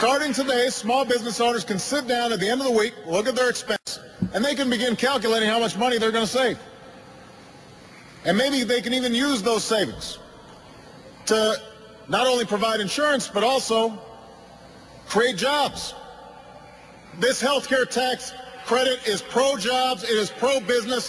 Starting today, small business owners can sit down at the end of the week, look at their expense, and they can begin calculating how much money they're going to save. And maybe they can even use those savings to not only provide insurance, but also create jobs. This healthcare tax credit is pro-jobs, it is pro-business,